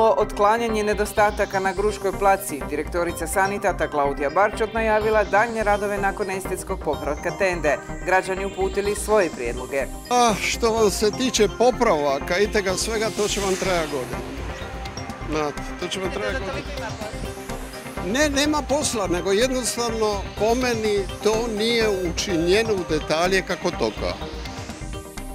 krenulo otklanjanje nedostataka na Gruškoj placi. Direktorica sanitata Klaudija Barčot najavila daljnje radove nakon estetskog popravka tende. Građani uputili svoje prijedloge. A što se tiče popravaka i tega svega, to će vam traja godina. to će vam traja godina. Ne, nema posla, nego jednostavno po meni to nije učinjeno u detalje kako toka.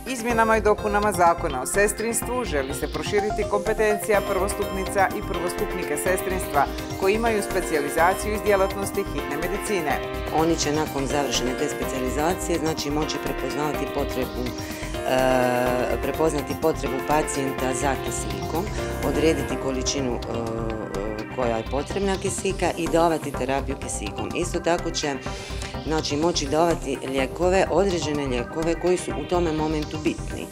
Izmjenama i dopunama zakona o sestrinstvu želi se proširiti kompetencija prvostupnica i prvostupnika sestrinstva koji imaju specijalizaciju iz djelatnosti hitne medicine. Oni će nakon završene te specijalizacije znači moći prepoznavati potrebu e, prepoznati potrebu pacijenta za kisikom, odrediti količinu e, koja je potrebna kisika i davati terapiju kisikom. Isto tako će znači, moći davati lijekove, određene lijekove koji su u tome momentu bitni.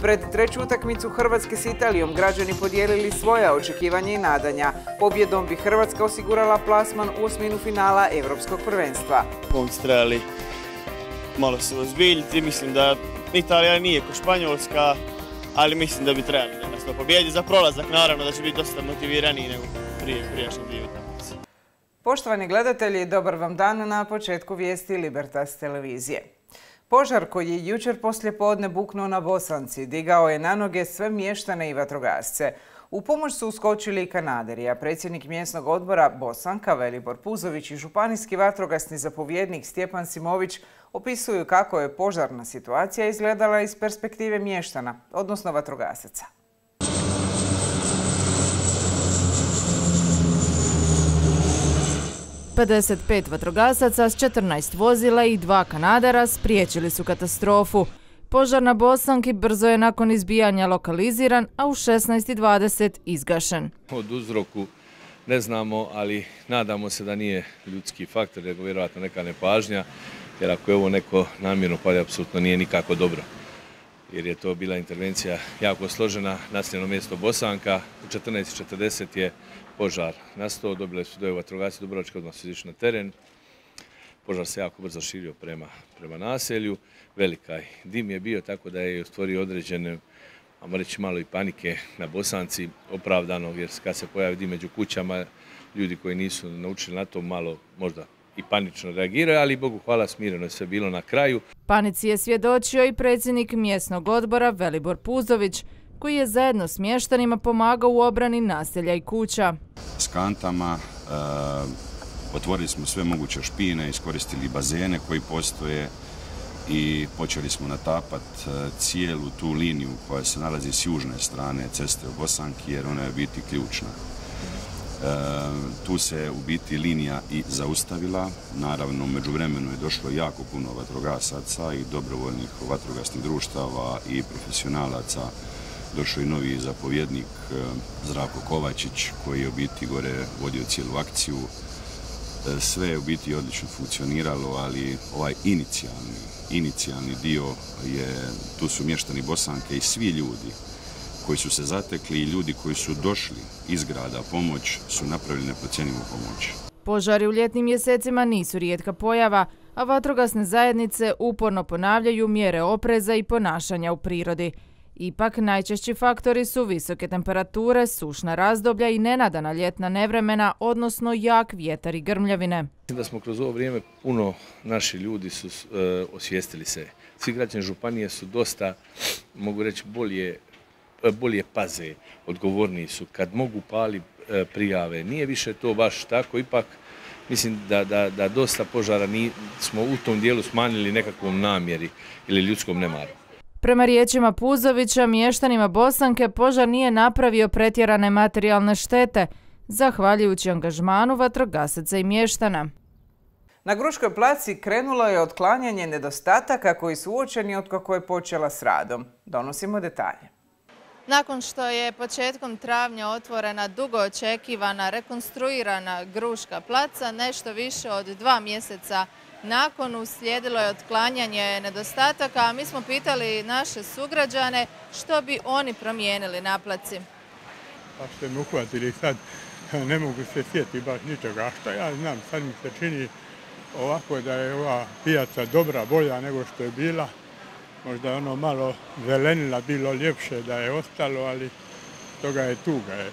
Pred treću utakmicu Hrvatske s Italijom građani podijelili svoja očekivanja i nadanja. Pobjedom bi Hrvatska osigurala plasman u osminu finala Europskog prvenstva. Momci trebali malo se ozbiljiti, mislim da Italija nije ko Španjolska, ali mislim da bi trebali nas to Za prolazak naravno da će biti dosta motiviraniji nego prije prijašnje dvije Poštovani gledatelji, dobar vam dan na početku vijesti Libertas televizije. Požar koji je jučer poslje podne buknuo na Bosanci digao je na noge sve mještane i vatrogasce. U pomoć su uskočili i kanaderi, a predsjednik mjesnog odbora Bosanka Velibor Puzović i županijski vatrogasni zapovjednik Stjepan Simović opisuju kako je požarna situacija izgledala iz perspektive mještana, odnosno vatrogasaca. 55 vatrogasaca s 14 vozila i dva kanadera spriječili su katastrofu. Požar na Bosanki brzo je nakon izbijanja lokaliziran, a u 16.20 izgašen. Od uzroku ne znamo, ali nadamo se da nije ljudski faktor, nego vjerojatno neka nepažnja, jer ako je ovo neko namjerno pali, apsolutno nije nikako dobro. Jer je to bila intervencija jako složena, naseljeno mjesto Bosanka, u 14.40 je požar nastao, dobile su dvoje vatrogasci Dubrovačke, odmah su izišli na teren. Požar se jako brzo širio prema, prema naselju, velika dim je bio, tako da je stvorio određene, ajmo reći malo i panike na Bosanci, opravdano, jer kad se pojavi dim među kućama, ljudi koji nisu naučili na to malo možda i panično reagiraju, ali Bogu hvala smireno je sve bilo na kraju. Panici je svjedočio i predsjednik mjesnog odbora Velibor Puzović, koji je zajedno s mještanima pomagao u obrani naselja i kuća. S kantama e, otvorili smo sve moguće špine, iskoristili bazene koji postoje i počeli smo natapat e, cijelu tu liniju koja se nalazi s južne strane ceste u Bosanki jer ona je biti ključna. E, tu se u biti linija i zaustavila. Naravno, među vremenu je došlo jako puno vatrogasaca i dobrovoljnih vatrogasnih društava i profesionalaca došao i novi zapovjednik e, Zdravko Kovačić koji je u biti gore vodio cijelu akciju. E, sve je u biti odlično funkcioniralo, ali ovaj inicijalni, inicijalni dio je, tu su mještani Bosanke i svi ljudi koji su se zatekli i ljudi koji su došli iz grada pomoć su napravili neprocjenivu pomoć. Požari u ljetnim mjesecima nisu rijetka pojava, a vatrogasne zajednice uporno ponavljaju mjere opreza i ponašanja u prirodi. Ipak najčešći faktori su visoke temperature, sušna razdoblja i nenadana ljetna nevremena, odnosno jak vjetar i grmljavine. Da smo kroz ovo vrijeme puno naši ljudi su e, osvijestili se. Svi građani Županije su dosta, mogu reći, bolje, e, bolje paze, odgovorniji su. Kad mogu pali e, prijave, nije više to baš tako, ipak mislim da, da, da dosta požara ni, smo u tom dijelu smanjili nekakvom namjeri ili ljudskom nemaru. Prema riječima Puzovića, mještanima Bosanke požar nije napravio pretjerane materijalne štete, zahvaljujući angažmanu vatrogasaca i mještana. Na Gruškoj placi krenulo je otklanjanje nedostataka koji su uočeni od kako je počela s radom. Donosimo detalje. Nakon što je početkom travnja otvorena dugo očekivana rekonstruirana Gruška placa, nešto više od dva mjeseca nakon uslijedilo je otklanjanje nedostataka, a mi smo pitali naše sugrađane što bi oni promijenili na placi. Pa ste mi uhvatili sad, ne mogu se sjetiti baš ničega. Što ja znam, sad mi se čini ovako da je ova pijaca dobra, bolja nego što je bila. Možda je ono malo zelenila, bilo ljepše da je ostalo, ali toga je tuga.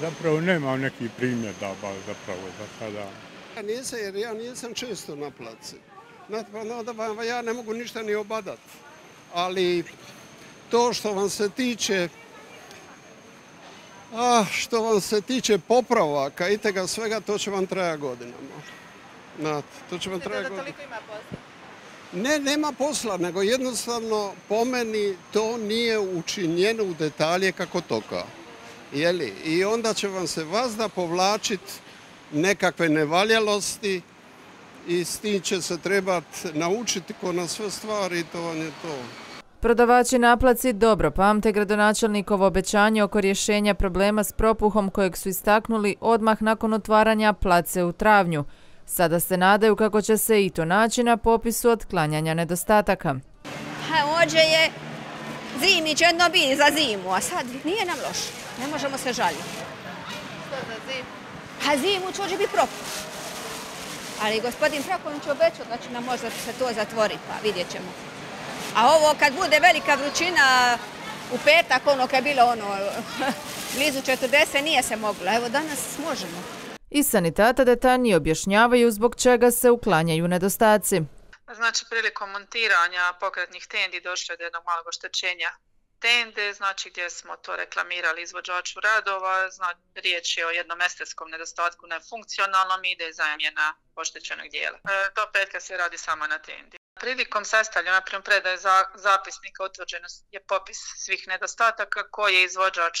Zapravo nema nekih primjedaba zapravo za sada. Ja nisam, jer ja nisam često na placi. Pa ja ne mogu ništa ni obadat. Ali to što vam se tiče a što vam se tiče popravaka i tega svega, to će vam traja godinama. Znate, to će vam traja godinama. Ne, nema posla, nego jednostavno po meni to nije učinjeno u detalje kako toka. Jeli? I onda će vam se vazda povlačiti nekakve nevaljalosti i s tim će se trebati naučiti ko na sve stvari i to vam je to. Prodavači na placi dobro pamte gradonačelnikovo obećanje oko rješenja problema s propuhom kojeg su istaknuli odmah nakon otvaranja place u travnju. Sada se nadaju kako će se i to naći na popisu otklanjanja nedostataka. Ođe je zimi će jedno biti za zimu, a sad nije nam loše. Ne možemo se žaliti. A zimu će ođe biti propuh. Ali gospodin Traković obećao da će nam možda se to zatvoriti, pa vidjet ćemo. A ovo kad bude velika vrućina u petak, ono kad je bilo ono blizu 40, nije se moglo. Evo danas možemo. I sanitata detaljnije objašnjavaju zbog čega se uklanjaju nedostaci. Znači, prilikom montiranja pokretnih tendi došlo je do jednog malog oštećenja tende, znači gdje smo to reklamirali izvođaču radova, znači riječ je o jednom estetskom nedostatku nefunkcionalnom ide zamjena oštećenog dijela. E, do petka se radi samo na tendi. Prilikom sastavljanja predaje zapisnika utvrđeno je popis svih nedostataka koje izvođač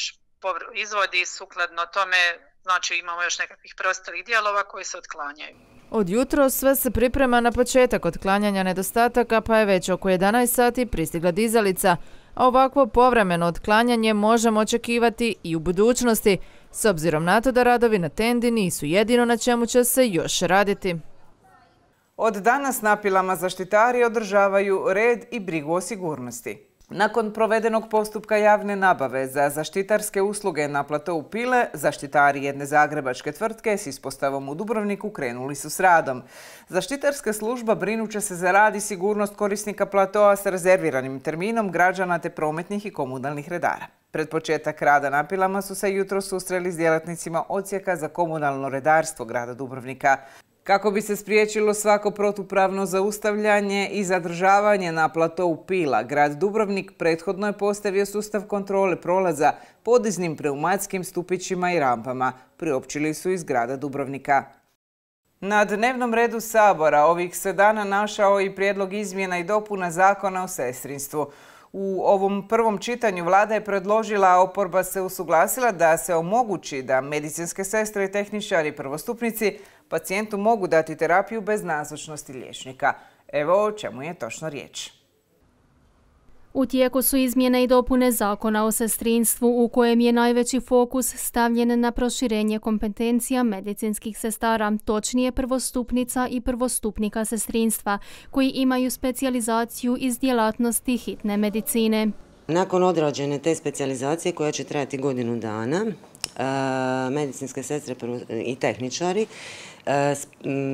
izvodi sukladno tome, znači imamo još nekakvih prostorih dijelova koji se otklanjaju. Od jutro sve se priprema na početak otklanjanja nedostataka pa je već oko 11 sati pristigla dizalica, a ovakvo povremeno otklanjanje možemo očekivati i u budućnosti, s obzirom na to da radovi na tendi nisu jedino na čemu će se još raditi. Od danas na pilama zaštitari održavaju red i brigu o sigurnosti. Nakon provedenog postupka javne nabave za zaštitarske usluge na platovu Pile, zaštitari jedne zagrebačke tvrtke s ispostavom u Dubrovniku krenuli su s radom. Zaštitarska služba brinuće se za rad i sigurnost korisnika platoa s rezerviranim terminom građana te prometnih i komunalnih redara. Pred početak rada na pilama su se jutro susreli s djelatnicima ocijeka za komunalno redarstvo grada Dubrovnika. Kako bi se spriječilo svako protupravno zaustavljanje i zadržavanje na platovu Pila, grad Dubrovnik prethodno je postavio sustav kontrole prolaza podiznim pneumatskim stupićima i rampama. Priopćili su iz grada Dubrovnika. Na dnevnom redu Sabora ovih se dana našao i prijedlog izmjena i dopuna zakona o sestrinstvu. U ovom prvom čitanju vlada je predložila, a oporba se usuglasila da se omogući da medicinske sestre i tehničari prvostupnici pacijentu mogu dati terapiju bez nazočnosti liječnika. Evo o čemu je točno riječ. U tijeku su izmjene i dopune zakona o sestrinstvu u kojem je najveći fokus stavljen na proširenje kompetencija medicinskih sestara, točnije prvostupnica i prvostupnika sestrinstva, koji imaju specijalizaciju iz djelatnosti hitne medicine. Nakon odrađene te specijalizacije koja će trajati godinu dana, medicinske sestre i tehničari E,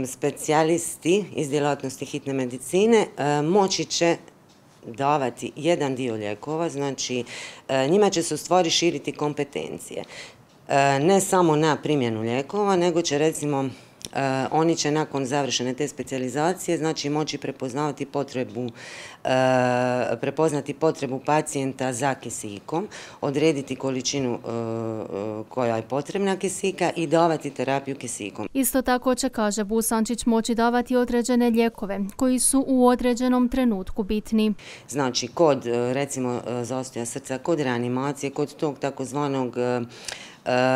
specijalisti iz djelatnosti hitne medicine e, moći će davati jedan dio lijekova, znači e, njima će se u stvari širiti kompetencije. Ne samo na primjenu lijekova, nego će recimo oni će nakon završene te specijalizacije znači moći prepoznavati potrebu eh, prepoznati potrebu pacijenta za kisikom, odrediti količinu eh, koja je potrebna kisika i davati terapiju kisikom. Isto tako će, kaže Busančić, moći davati određene lijekove koji su u određenom trenutku bitni. Znači, kod recimo zastoja srca, kod reanimacije, kod tog takozvanog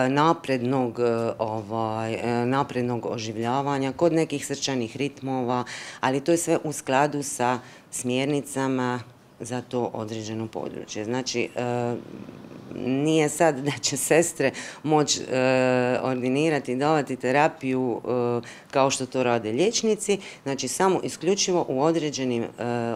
naprednog, e, ovaj, e, naprednog oživljavanja, kod nekih srčanih ritmova, ali to je sve u skladu sa smjernicama za to određeno područje. Znači, nije sad da će sestre moći e, ordinirati i davati terapiju e, kao što to rade liječnici, znači samo isključivo u određenim, e,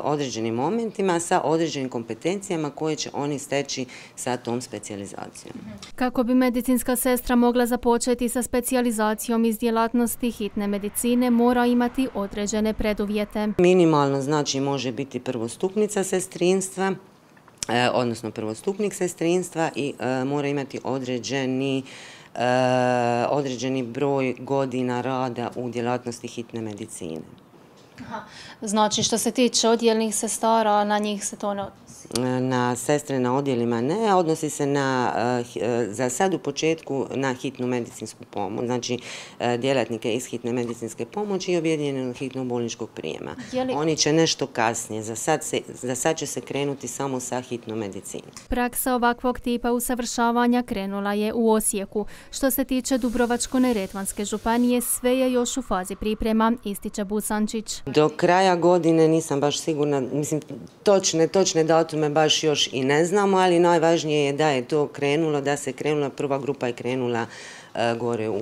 određenim momentima sa određenim kompetencijama koje će oni steći sa tom specijalizacijom. Kako bi medicinska sestra mogla započeti sa specijalizacijom iz djelatnosti hitne medicine, mora imati određene preduvjete. Minimalno znači može biti prvostupnica sestrinstva, odnosno prvostupnik sestrinstva i mora imati određeni određeni broj godina rada u djelatnosti hitne medicine. Znači što se tiče odjelnih sestara, na njih se to ne na sestre na odjelima ne, odnosi se na, eh, za sad u početku na hitnu medicinsku pomoć, znači eh, djelatnike iz hitne medicinske pomoći i objedinjenog hitnog bolničkog prijema. Oni će nešto kasnije, za sad, za sad će se krenuti samo sa hitnom medicinom. Praksa ovakvog tipa usavršavanja krenula je u Osijeku. Što se tiče Dubrovačko-Neretvanske županije, sve je još u fazi priprema, ističe Busančić. Do kraja godine nisam baš sigurna, mislim, točne, točne datume me baš još i ne znamo, ali najvažnije je da je to krenulo, da se krenula, prva grupa je krenula e, gore u,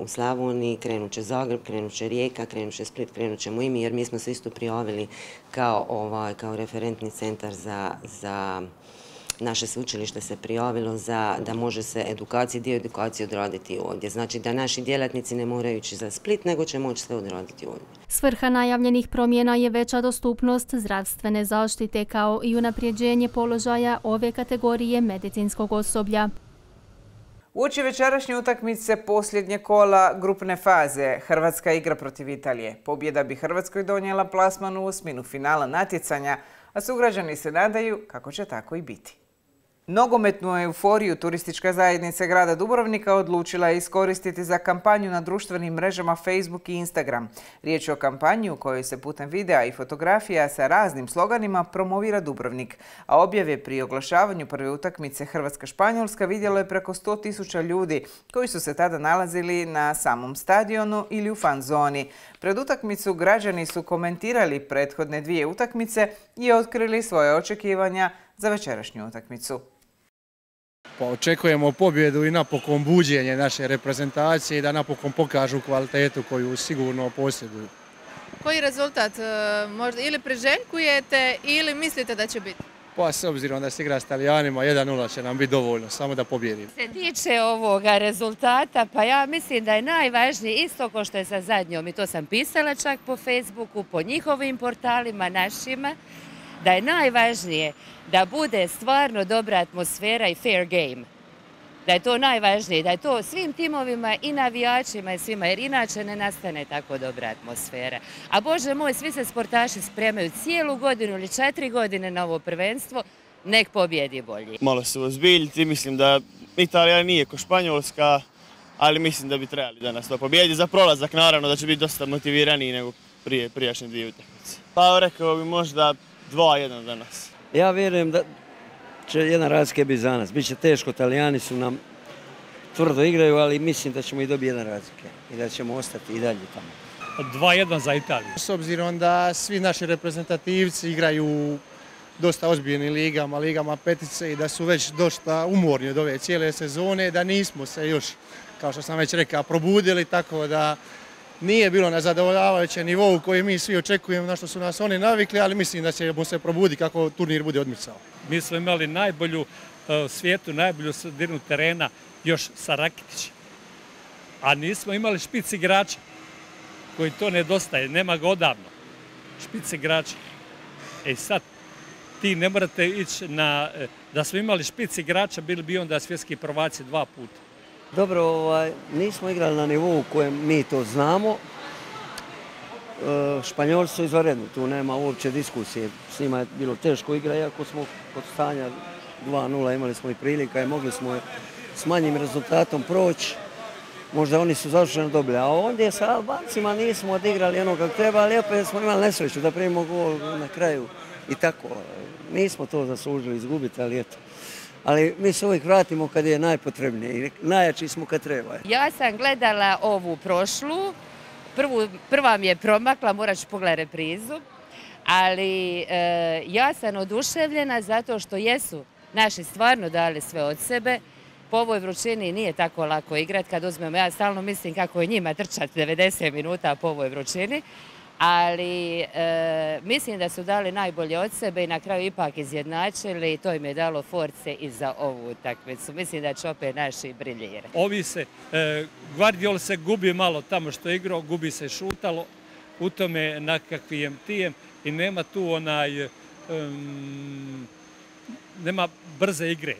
u, Slavoniji, krenut će Zagreb, krenut će Rijeka, krenut će Split, krenut i mi, jer mi smo se isto prijavili kao, ovaj, referentni centar za naše sveučilište se prijavilo za da može se edukacije, dio edukacije odraditi ovdje. Znači da naši djelatnici ne moraju ići za Split, nego će moći sve odraditi ovdje. Svrha najavljenih promjena je veća dostupnost zdravstvene zaštite kao i unaprijeđenje položaja ove kategorije medicinskog osoblja. Uoči večerašnje utakmice posljednje kola grupne faze Hrvatska igra protiv Italije. Pobjeda bi Hrvatskoj donijela plasman u osminu finala natjecanja, a sugrađani se nadaju kako će tako i biti. Nogometnu euforiju turistička zajednica grada Dubrovnika odlučila je iskoristiti za kampanju na društvenim mrežama Facebook i Instagram. Riječ je o kampanji u kojoj se putem videa i fotografija sa raznim sloganima promovira Dubrovnik, a objave pri oglašavanju prve utakmice Hrvatska-Španjolska vidjelo je preko 100 tisuća ljudi koji su se tada nalazili na samom stadionu ili u fan zoni. Pred utakmicu građani su komentirali prethodne dvije utakmice i otkrili svoje očekivanja za večerašnju utakmicu. Pa očekujemo pobjedu i napokon buđenje naše reprezentacije i da napokon pokažu kvalitetu koju sigurno posjeduju. Koji rezultat e, možda ili priželjkujete ili mislite da će biti? Pa s obzirom da se igra s Talijanima, 1-0 će nam biti dovoljno, samo da pobjedimo. Se tiče ovoga rezultata, pa ja mislim da je najvažnije isto ko što je sa zadnjom, i to sam pisala čak po Facebooku, po njihovim portalima, našima, da je najvažnije da bude stvarno dobra atmosfera i fair game. Da je to najvažnije, da je to svim timovima i navijačima i svima, jer inače ne nastane tako dobra atmosfera. A Bože moj, svi se sportaši spremaju cijelu godinu ili četiri godine na ovo prvenstvo, nek pobjedi bolji. Malo se ozbiljiti, mislim da Italija nije ko Španjolska, ali mislim da bi trebali danas to pobjedi. Za prolazak naravno da će biti dosta motiviraniji nego prije prijašnje dvije utakmice. Pa rekao bi možda 2-1 danas. Ja vjerujem da će jedna razlika biti za nas. Biće teško, Italijani su nam tvrdo igraju, ali mislim da ćemo i dobiti jedan razlike i da ćemo ostati i dalje tamo. 2-1 za Italiju. S obzirom da svi naši reprezentativci igraju u dosta ozbiljnim ligama, ligama petice i da su već dosta umorni od ove cijele sezone, da nismo se još, kao što sam već rekao, probudili, tako da nije bilo na zadovoljavajućem nivou koji mi svi očekujemo na što su nas oni navikli, ali mislim da ćemo se probuditi kako turnir bude odmicao. Mi smo imali najbolju e, svijetu, najbolju sredinu terena još sa Rakitićem. A nismo imali špic igrača koji to nedostaje, nema ga odavno. Špic igrača. E sad, ti ne morate ići na... E, da smo imali špic igrača, bili bi onda svjetski prvaci dva puta. Dobro, ovaj, nismo igrali na nivou kojem mi to znamo. E, Španjolci su izvaredni, tu nema uopće diskusije. S njima je bilo teško igra, iako smo kod stanja 2-0 imali smo i prilika i mogli smo s manjim rezultatom proći. Možda oni su završeno dobili, a ovdje sa Albancima nismo odigrali ono kako treba, ali opet smo imali nesreću da primimo gol na kraju i tako. Nismo to zaslužili izgubiti, ali eto ali mi se uvijek vratimo kad je najpotrebnije i najjači smo kad treba. Ja sam gledala ovu prošlu, prva mi je promakla, morat ću pogledati reprizu, ali e, ja sam oduševljena zato što jesu naši stvarno dali sve od sebe. Po ovoj vrućini nije tako lako igrati kad uzmemo, ja stalno mislim kako je njima trčati 90 minuta po ovoj vrućini, ali e, mislim da su dali najbolje od sebe i na kraju ipak izjednačili i to im je dalo force i za ovu utakmicu. Mislim da će opet naši briljirati. Ovi se, e, Guardiol se gubi malo tamo što je igrao, gubi se šutalo, u tome nekakvijem tijem i nema tu onaj nema brze igre.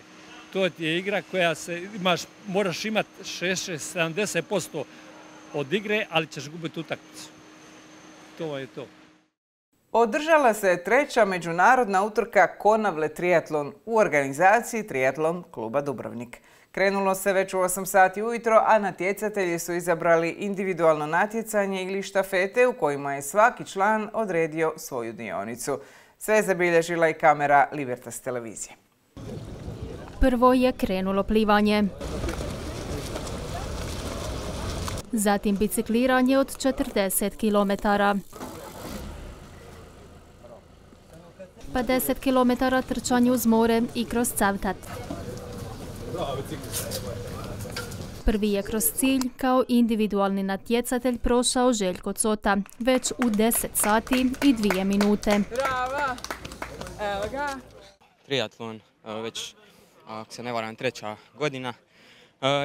To je igra koja se, moraš imati 6-70% od igre, ali ćeš gubiti utakmicu. To je to. Održala se treća međunarodna utrka Konavle triatlon u organizaciji Triatlon kluba Dubrovnik. Krenulo se već u 8 sati ujutro, a natjecatelji su izabrali individualno natjecanje ili štafete u kojima je svaki član odredio svoju dionicu. Sve je zabilježila i kamera Libertas televizije. Prvo je krenulo plivanje. Zatim bicikliranje od 40 km. 50 km trčanje uz more i kroz Cavtat. Prvi je kroz cilj kao individualni natjecatelj prošao Željko Cota, već u 10 sati i 2 minute. Brava! Evo ga. Triatlon, već ako se ne varam treća godina.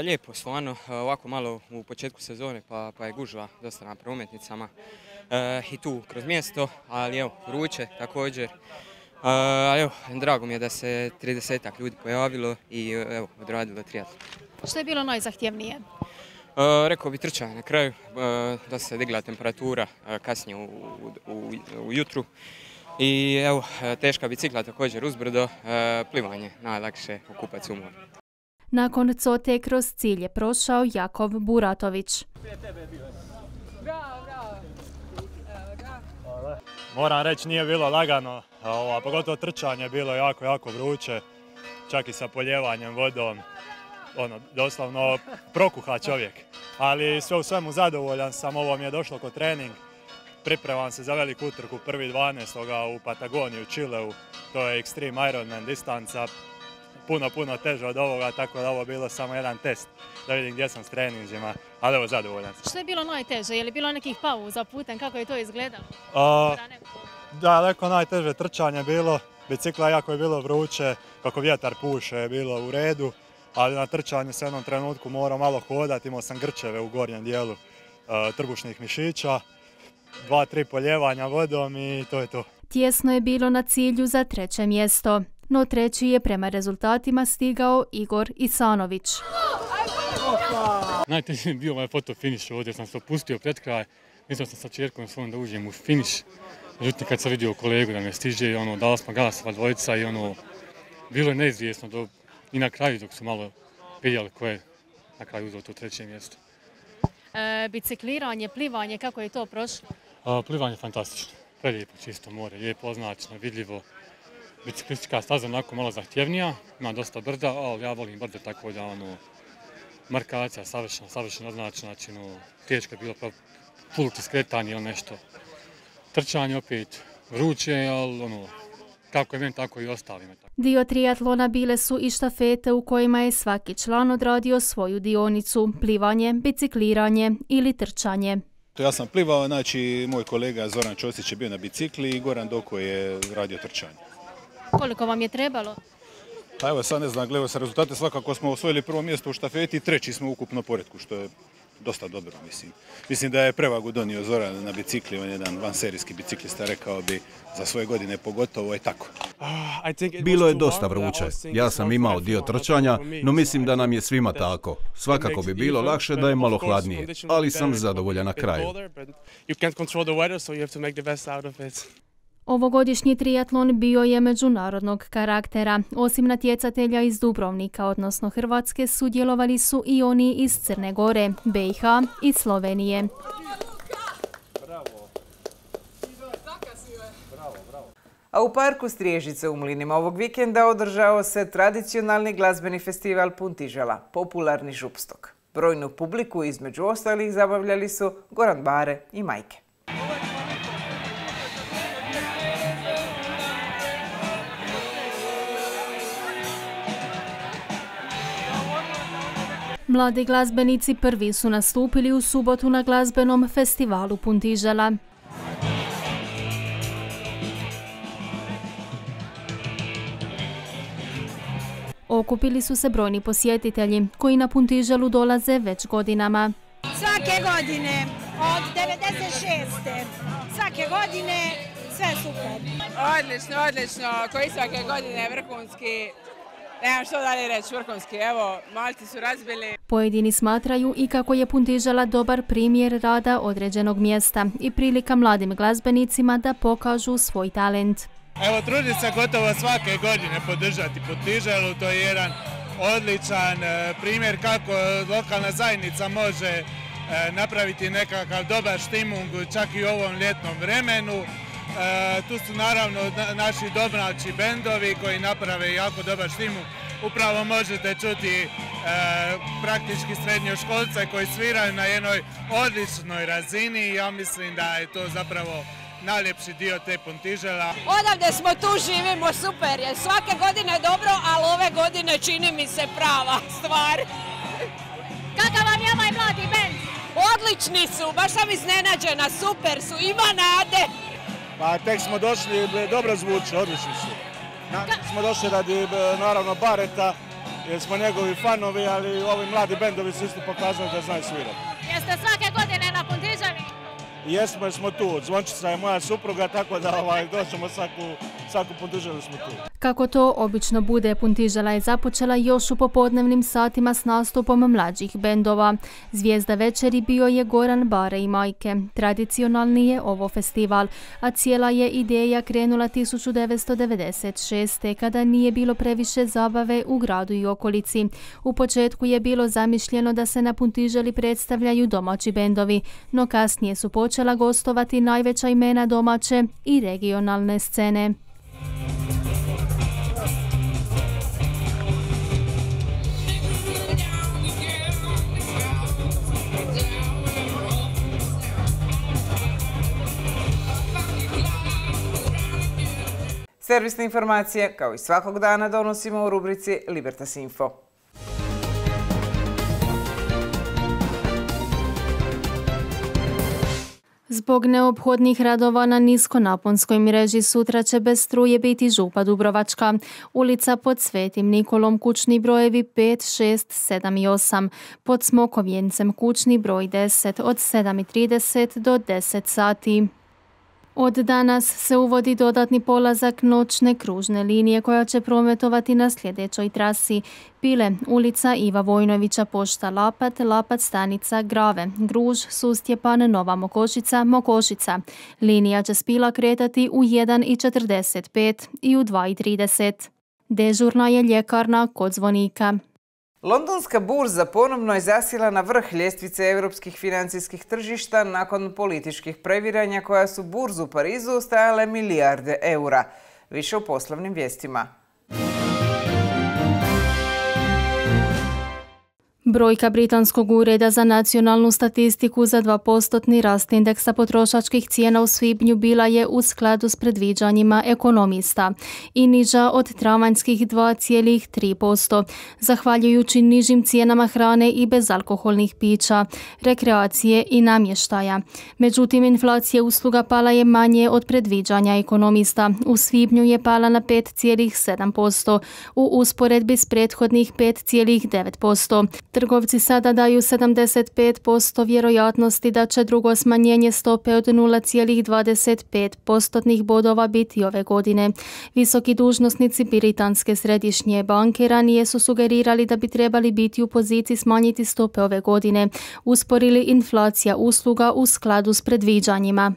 Lijepo, stvarno, ovako malo u početku sezone pa, pa je gužva dosta na prometnicama i tu kroz mjesto, ali evo, vruće također. Ali evo, drago mi je da se 30 ljudi pojavilo i evo, odradilo triatlon. Što je bilo najzahtjevnije? Rekao bi trčanje na kraju, da se digla temperatura kasnije u, jutru. I evo, teška bicikla također uzbrdo, plivanje najlakše okupac u moru. Nakon cote kroz cilj je prošao Jakov Buratović. Moram reći nije bilo lagano, a pogotovo trčanje je bilo jako, jako vruće, čak i sa poljevanjem vodom, ono, doslovno prokuha čovjek. Ali sve u svemu zadovoljan sam, ovo mi je došlo kod trening. Pripremam se za veliku utrku prvi 12. u Patagoniji, u Čileu. To je Extreme Ironman distanca, puno, puno teže od ovoga, tako da ovo bilo samo jedan test da vidim gdje sam s treninzima, ali evo zadovoljan sam. Što je bilo najteže? Je li bilo nekih pauza putem? Kako je to izgledalo? Da, neko najteže trčanje bilo, bicikla jako je bilo vruće, kako vjetar puše je bilo u redu, ali na trčanju se u jednom trenutku morao malo hodati, imao sam grčeve u gornjem dijelu trbušnih mišića, dva, tri poljevanja vodom i to je to. Tjesno je bilo na cilju za treće mjesto, no treći je prema rezultatima stigao Igor Isanović. Najteži je bio ovaj foto finiš ovdje, sam se opustio pred kraj, mislio sam sa čerkom svom da uđem u finiš. Međutim, kad sam vidio kolegu da me stiže, ono, dala smo gas dvojica i ono, bilo je neizvjesno do, i na kraju dok su malo vidjeli ko je na kraju uzeo to treće mjesto. E, bicikliranje, plivanje, kako je to prošlo? A, plivanje je fantastično. Prelijepo čisto more, lijepo označeno, vidljivo. Biciklistička staza onako malo zahtjevnija, ima dosta brda, ali ja volim brde tako da ono, markacija savršena, savršeno označena, znači ono, teško je bilo pa pulti skretanje ili nešto. Trčanje opet vruće, ali ono, kako je meni, tako i ostalima. Dio triatlona bile su i štafete u kojima je svaki član odradio svoju dionicu, plivanje, bicikliranje ili trčanje. Ja sam plivao, znači moj kolega Zoran Čosić je bio na bicikli i Goran Doko je radio trčanje. Koliko vam je trebalo? Pa evo sad ne znam, gledao se rezultate, svakako smo osvojili prvo mjesto u štafeti i treći smo u ukupno poredku, što je dosta dobro, mislim. Mislim da je prevagu donio Zoran na bicikli, on je jedan vanserijski biciklista, rekao bi za svoje godine pogotovo je tako. Bilo je dosta vruće. Ja sam imao dio trčanja, no mislim da nam je svima tako. Svakako bi bilo lakše da je malo hladnije, ali sam zadovoljan na kraju. Ovogodišnji triatlon bio je međunarodnog karaktera. Osim natjecatelja iz Dubrovnika, odnosno Hrvatske, sudjelovali su i oni iz Crne Gore, BiH i Slovenije. A u parku Striježice u Mlinima ovog vikenda održao se tradicionalni glazbeni festival Puntižela, popularni župstok. Brojnu publiku između ostalih zabavljali su Goran Bare i Majke. Mladi glazbenici prvi su nastupili u subotu na glazbenom festivalu Puntižela. Okupili su se brojni posjetitelji koji na Puntiželu dolaze već godinama. Svake godine od 96. svake godine sve super. Odlično, odlično, koji svake godine vrhunski, nemam što dalje reći, vrhunski, evo, Malti su razbili. Pojedini smatraju i kako je Puntižela dobar primjer rada određenog mjesta i prilika mladim glazbenicima da pokažu svoj talent. Evo, trudim se gotovo svake godine podržati Puntiželu, to je jedan odličan e, primjer kako lokalna zajednica može e, napraviti nekakav dobar štimung čak i u ovom ljetnom vremenu. E, tu su naravno naši domaći bendovi koji naprave jako dobar štimung. Upravo možete čuti praktički srednjoškolce koji sviraju na jednoj odličnoj razini i ja mislim da je to zapravo najljepši dio te Pontižela. Odavde smo tu, živimo, super je. Svake godine dobro, ali ove godine čini mi se prava stvar. Kakav vam je ovaj mladi band? Odlični su, baš sam iznenađena, super su, ima nade. Pa tek smo došli, dobro zvuči, odlični su. Smo došli radi naravno Bareta, jer smo njegovi fanovi, ali ovi mladi bendovi su isto pokazali da znaju svirati. Jeste svake godine na Pontiželi? Jesmo jer smo tu. Zvončica je moja supruga, tako da ovaj, doćemo svaku, svaku smo tu. Kako to obično bude, Puntižela je započela još u popodnevnim satima s nastupom mlađih bendova. Zvijezda večeri bio je Goran Bare i Majke. Tradicionalni je ovo festival, a cijela je ideja krenula 1996. kada nije bilo previše zabave u gradu i okolici. U početku je bilo zamišljeno da se na Puntiželi predstavljaju domaći bendovi, no kasnije su počela gostovati najveća imena domaće i regionalne scene. Servisne informacije, kao i svakog dana, donosimo u rubrici Libertas Info. Zbog neophodnih radova na niskonaponskoj mreži sutra će bez struje biti župa Dubrovačka. Ulica pod Svetim Nikolom kućni brojevi 5, 6, 7 i 8. Pod Smokovjencem kućni broj 10 od 7.30 do 10 sati. Od danas se uvodi dodatni polazak noćne kružne linije koja će prometovati na sljedećoj trasi. Pile, ulica Iva Vojnovića, pošta Lapat, Lapat stanica Grave, Gruž, Sustjepan, Nova Mokošica, Mokošica. Linija će spila kretati u 1.45 i u 2.30. Dežurna je ljekarna kod zvonika. Londonska burza ponovno je zasila na vrh ljestvice europskih financijskih tržišta nakon političkih previranja koja su burzu u Parizu stajale milijarde eura. Više u poslovnim vijestima. Brojka Britanskog ureda za nacionalnu statistiku za 2% rast indeksa potrošačkih cijena u svibnju bila je u skladu s predviđanjima ekonomista i niža od travanjskih 2,3%, zahvaljujući nižim cijenama hrane i bezalkoholnih pića, rekreacije i namještaja. Međutim, inflacija usluga pala je manje od predviđanja ekonomista. U svibnju je pala na 5,7%, u usporedbi s prethodnih 5,9%. Trgovci sada daju 75% vjerojatnosti da će drugo smanjenje stope od 0,25 postotnih bodova biti ove godine. Visoki dužnosnici Britanske središnje banke ranije su sugerirali da bi trebali biti u poziciji smanjiti stope ove godine, usporili inflacija usluga u skladu s predviđanjima.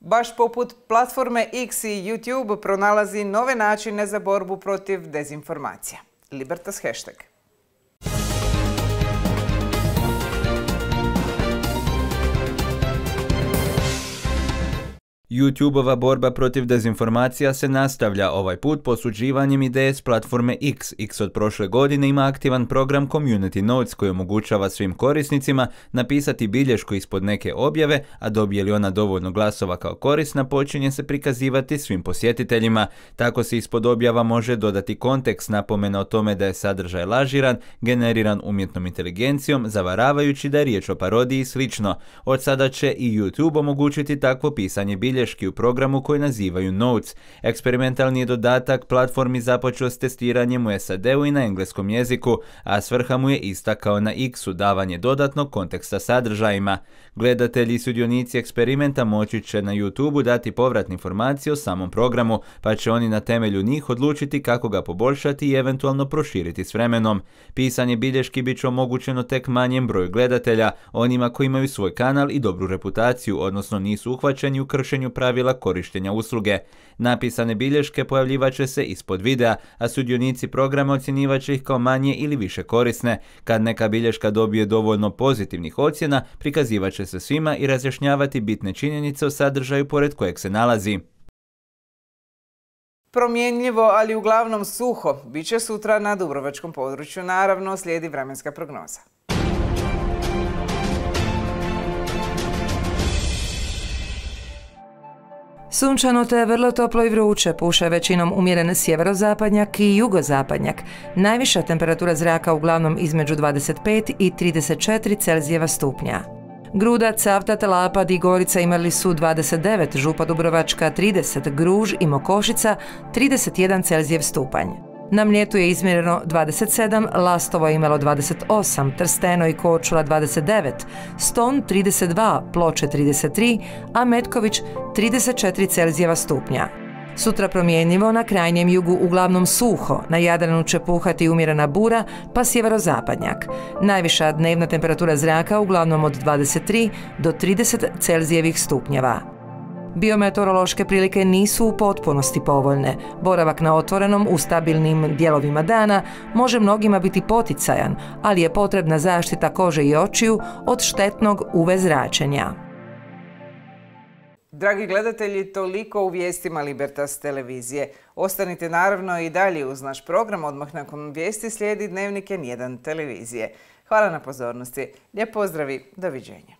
Baš poput platforme X i YouTube pronalazi nove načine za borbu protiv dezinformacija. Libertas hashtag. YouTubeova borba protiv dezinformacija se nastavlja ovaj put posuđivanjem ideje s platforme X. X od prošle godine ima aktivan program Community Notes koji omogućava svim korisnicima napisati bilješku ispod neke objave, a dobije li ona dovoljno glasova kao korisna, počinje se prikazivati svim posjetiteljima. Tako se ispod objava može dodati kontekst napomena o tome da je sadržaj lažiran, generiran umjetnom inteligencijom, zavaravajući da je riječ o parodiji i slično. Od sada će i YouTube omogućiti takvo pisanje bilježke bilješki u programu koji nazivaju Notes. Eksperimentalni dodatak platformi započeo s testiranjem u SAD-u i na engleskom jeziku, a svrha mu je ista kao na X-u, davanje dodatnog konteksta sadržajima. Gledatelji i sudionici eksperimenta moći će na YouTube dati povratne informacije o samom programu, pa će oni na temelju njih odlučiti kako ga poboljšati i eventualno proširiti s vremenom. Pisanje bilješki bit će omogućeno tek manjem broju gledatelja, onima koji imaju svoj kanal i dobru reputaciju, odnosno nisu uhvaćeni u kršenju pravila korištenja usluge. Napisane bilješke pojavljivat će se ispod videa, a sudionici programa ocjenjivat će ih kao manje ili više korisne. Kad neka bilješka dobije dovoljno pozitivnih ocjena, prikazivat će se svima i razjašnjavati bitne činjenice o sadržaju pored kojeg se nalazi. Promjenljivo, ali uglavnom suho, bit će sutra na Dubrovačkom području. Naravno, slijedi vremenska prognoza. Sunčano te je vrlo toplo i vruće, puše većinom umjeren sjeverozapadnjak i jugozapadnjak. Najviša temperatura zraka uglavnom između 25 i 34 Celzijeva stupnja. Gruda, Cavtat, Lapad i Gorica imali su 29, Župa Dubrovačka 30, Gruž i Mokošica 31 Celzijev stupanj. Na Mljetu je izmjereno 27, Lastovo je imalo 28, Trsteno i Kočula 29, Ston 32, Ploče 33, a Metković 34 Celzijeva stupnja. Sutra promjenjivo na krajnjem jugu uglavnom suho, na Jadranu će puhati umjerena bura pa sjeverozapadnjak. Najviša dnevna temperatura zraka uglavnom od 23 do 30 Celzijevih stupnjeva. Biometeorološke prilike nisu u potpunosti povoljne. Boravak na otvorenom u stabilnim dijelovima dana može mnogima biti poticajan, ali je potrebna zaštita kože i očiju od štetnog UV zračenja. Dragi gledatelji, toliko u vijestima Libertas televizije. Ostanite naravno i dalje uz naš program. Odmah nakon vijesti slijedi dnevnik N1 televizije. Hvala na pozornosti. Lijep pozdravi. Doviđenja.